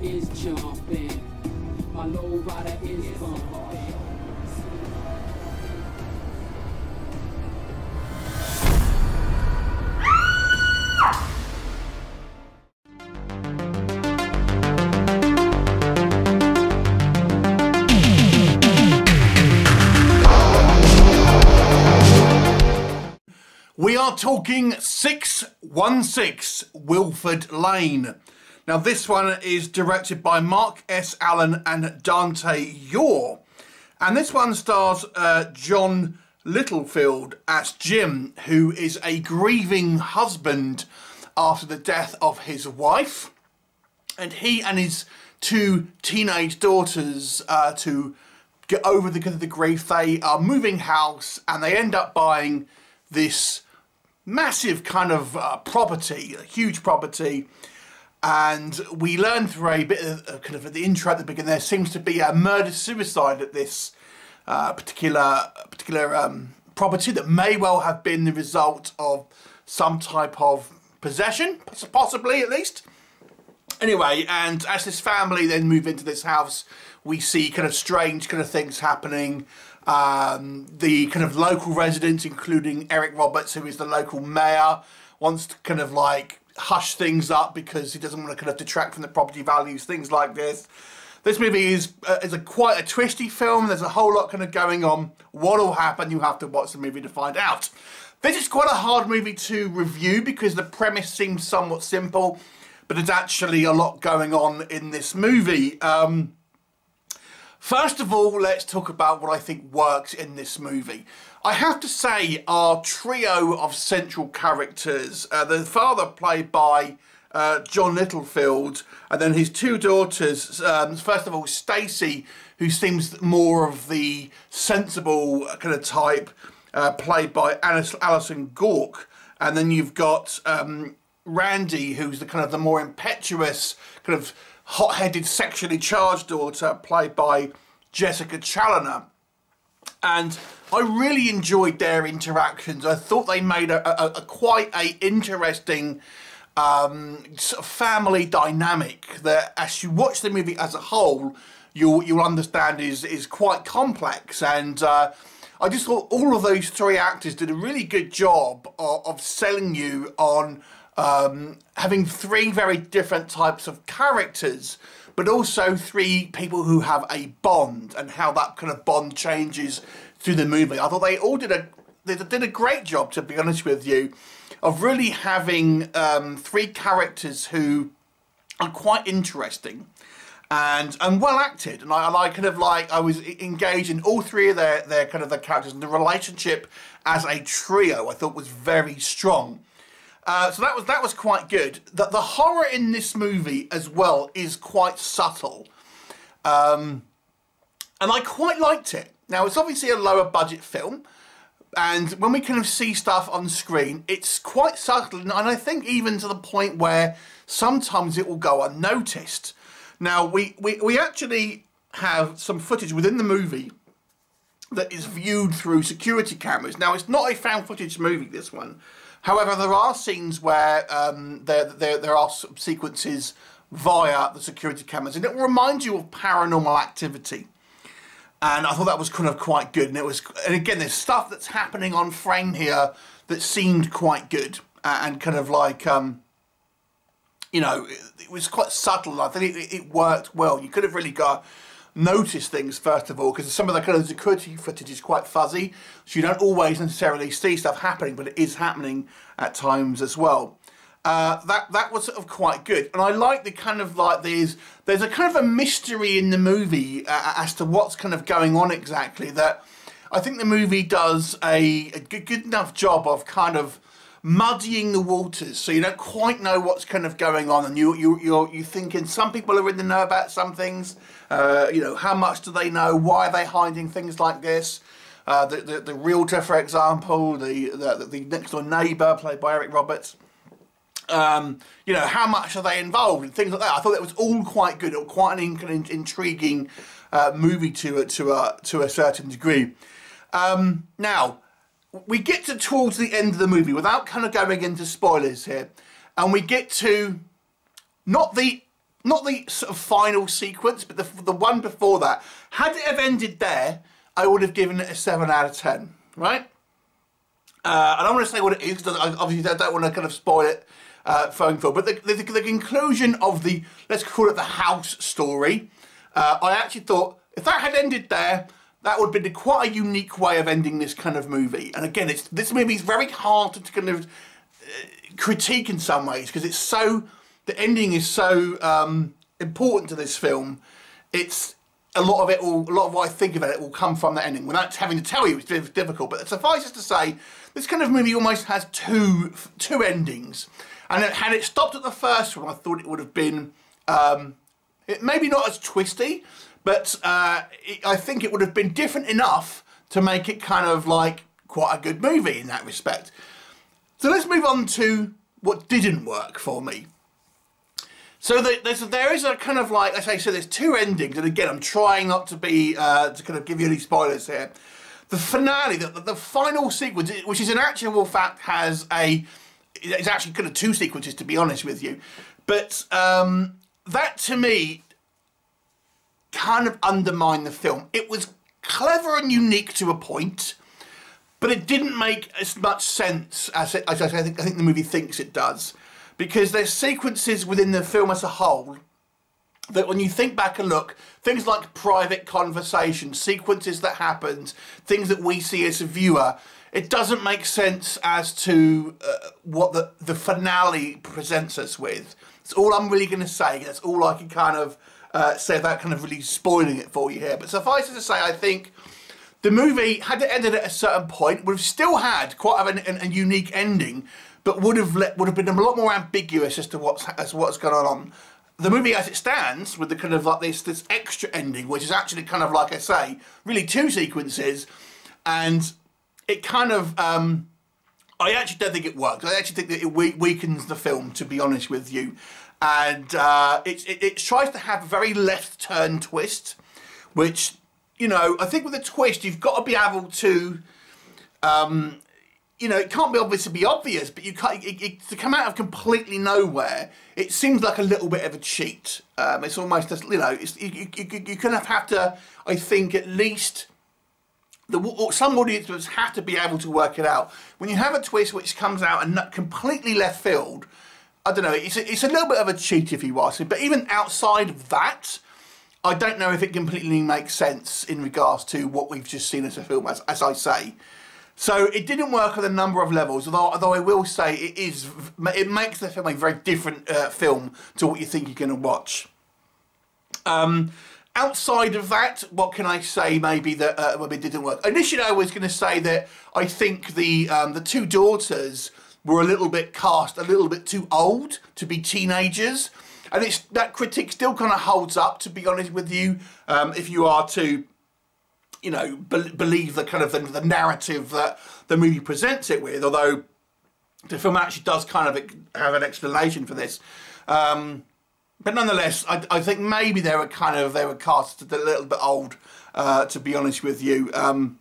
is jumping. My low rider is bumping. We are talking 616 Wilford Lane. Now, this one is directed by Mark S. Allen and Dante Yore. And this one stars uh, John Littlefield as Jim, who is a grieving husband after the death of his wife. And he and his two teenage daughters, uh, to get over the, the grief, they are moving house and they end up buying this massive kind of uh, property, a huge property. And we learn through a bit of uh, kind of the intro at the beginning, there seems to be a murder suicide at this uh, particular particular um, property that may well have been the result of some type of possession, possibly at least. Anyway, and as this family then move into this house, we see kind of strange kind of things happening. Um, the kind of local residents, including Eric Roberts, who is the local mayor, wants to kind of like hush things up because he doesn't want to kind of detract from the property values, things like this. This movie is uh, is a quite a twisty film. There's a whole lot kind of going on. What will happen? You have to watch the movie to find out. This is quite a hard movie to review because the premise seems somewhat simple, but there's actually a lot going on in this movie. Um, First of all, let's talk about what I think works in this movie. I have to say, our trio of central characters, uh, the father played by uh, John Littlefield, and then his two daughters, um, first of all, Stacey, who seems more of the sensible kind of type, uh, played by Alice, Alyson Gorske, and then you've got um, Randy, who's the kind of the more impetuous, kind of hot-headed, sexually charged daughter played by Jessica Chancellor. And I really enjoyed their interactions. I thought they made a, a, a quite a interesting um, sort of family dynamic that as you watch the movie as a whole, you'll, you'll understand is, is quite complex. And uh, I just thought all of those three actors did a really good job of, of selling you on um, having three very different types of characters, but also three people who have a bond and how that kind of bond changes through the movie. I thought they all did a they did a great job, to be honest with you, of really having um, three characters who are quite interesting and and well acted and I, and I kind of like I was engaged in all three of their their kind of the characters and the relationship as a trio I thought was very strong uh, so that was that was quite good. The, the horror in this movie as well is quite subtle, um, and I quite liked it. Now it's obviously a lower budget film, and when we kind of see stuff on screen, it's quite subtle, and I think even to the point where sometimes it will go unnoticed. Now we we, we actually have some footage within the movie that is viewed through security cameras. Now it's not a found footage movie, this one. However, there are scenes where um, there, there, there are sequences via the security cameras, and it will remind you of paranormal activity. And I thought that was kind of quite good. And it was, and again, there's stuff that's happening on frame here that seemed quite good and kind of like, um, you know, it, it was quite subtle. I think it, it worked well. You could have really got notice things first of all because some of the kind of security footage is quite fuzzy so you don't always necessarily see stuff happening but it is happening at times as well. Uh, that that was sort of quite good and I like the kind of like there's there's a kind of a mystery in the movie uh, as to what's kind of going on exactly that I think the movie does a, a good, good enough job of kind of muddying the waters so you don't quite know what's kind of going on and you, you, you're, you're thinking some people are in the know about some things uh, you know how much do they know why are they hiding things like this? Uh, the, the, the realtor for example the, the, the next door neighbour played by Eric Roberts um, you know how much are they involved and things like that. I thought it was all quite good or quite an in, intriguing uh, movie to, to, a, to a certain degree. Um, now we get to towards the end of the movie without kind of going into spoilers here and we get to not the not the sort of final sequence, but the, the one before that. Had it have ended there, I would have given it a 7 out of 10, right? Uh, I don't want to say what it is, because obviously I don't want to kind of spoil it uh, phone call. But the, the, the, conclusion of the, let's call it the house story, uh, I actually thought if that had ended there, that would been quite a unique way of ending this kind of movie. And again, it's this movie is very hard to kind of uh, critique in some ways because it's so the ending is so um, important to this film. It's a lot of it will, a lot of what I think about it will come from the ending. Without having to tell you, it's difficult. But suffice it to say, this kind of movie almost has two two endings. And had it stopped at the first one, I thought it would have been um, it, maybe not as twisty, but uh, it, I think it would have been different enough to make it kind of like quite a good movie in that respect. So let's move on to what didn't work for me. So there's there is a kind of like as I said, there's two endings, and again, I'm trying not to be uh, to kind of give you any spoilers here. The finale, the, the final sequence, which is an actual fact, has a it's actually kind of two sequences to be honest with you, but um, that to me kind of undermined the film. It was clever and unique to a point, but it didn't make as much sense as, it, as I, think, I think the movie thinks it does because there's sequences within the film as a whole that when you think back and look, things like private conversation, sequences that happened, things that we see as a viewer, it doesn't make sense as to uh, what the, the finale presents us with. That's all I'm really going to say. That's all I can kind of uh, say without kind of really spoiling it for you here. But suffice it to say, I think the movie, had it ended at a certain point, would have still had quite an a unique ending, but would have let, would have been a lot more ambiguous as to what's as what's going on. The movie, as it stands, with the kind of like this this extra ending, which is actually kind of like I say, really two sequences, and it kind of. Um, I actually don't think it works. I actually think that it weakens the film, to be honest with you, and uh, it, it, it tries to have a very left turn twist, which you know I think with a twist you've got to be able to um, you know, it can't be obvious to be obvious, but you can't, it, to come out of completely nowhere, it seems like a little bit of a cheat. Um, it's almost, just, you know, you, you, you kind of have to, I think, at least, the, some audiences have to be able to work it out. When you have a twist which comes out and completely left field, I don't know, it's a, it's a little bit of a cheat if you ask me, but even outside of that, I don't know if it completely makes sense in regards to what we've just seen as a film, as, as I say. So it didn't work on a number of levels, although, although I will say it is it makes the film a very different uh, film to what you think you're going to watch. Um, outside of that, what can I say? Maybe that uh, well, it didn't work. Initially, I was going to say that I think the um, the two daughters were a little bit cast a little bit too old to be teenagers, and it's that critique still kind of holds up. To be honest with you, um, if you are to you know, be believe the kind of the, the, narrative that the movie presents it with, although the film actually does kind of have an explanation for this. Um, but nonetheless, I, I, think maybe they were kind of, they were cast a little bit old, uh, to be honest with you. Um,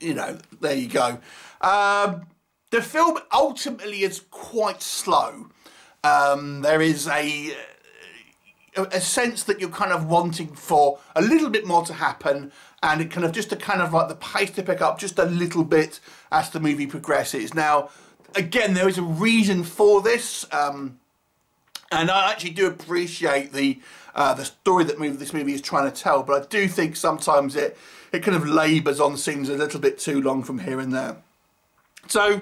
you know, there you go. Um, the film ultimately is quite slow. Um, there is a a sense that you're kind of wanting for a little bit more to happen and it kind of just to kind of like the pace to pick up just a little bit as the movie progresses. Now, again, there is a reason for this, um, and I actually do appreciate the uh, the story that movie, this movie is trying to tell, but I do think sometimes it it kind of labours on scenes a little bit too long from here and there. So,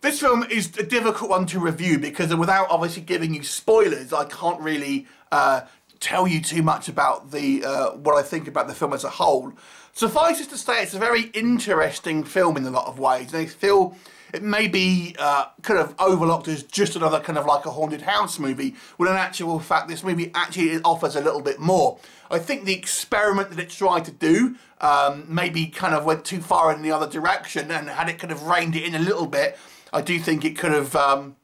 this film is a difficult one to review because without obviously giving you spoilers, I can't really uh, tell you too much about the uh, what I think about the film as a whole. Suffice it to say, it's a very interesting film in a lot of ways. And I feel it may be uh, kind of overlooked as just another kind of like a haunted house movie, when in actual fact this movie actually offers a little bit more. I think the experiment that it tried to do um, maybe kind of went too far in the other direction, and had it kind of reined it in a little bit, I do think it could have, um,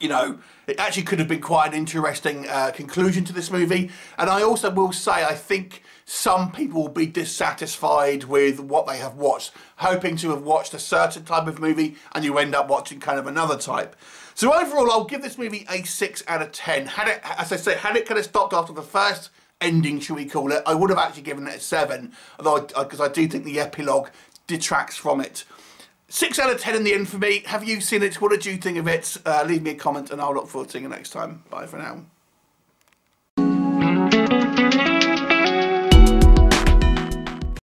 you know, it actually could have been quite an interesting uh, conclusion to this movie. And I also will say, I think some people will be dissatisfied with what they have watched, hoping to have watched a certain type of movie and you end up watching kind of another type. So overall, I'll give this movie a 6 out of 10. Had it, as I say, had it kind of stopped after the first ending, should we call it, I would have actually given it a 7, although because I, I do think the epilogue detracts from it. 6 out of 10 in the end for me. Have you seen it? What did you think of it? Uh, leave me a comment and I'll look forward to seeing you next time. Bye for now.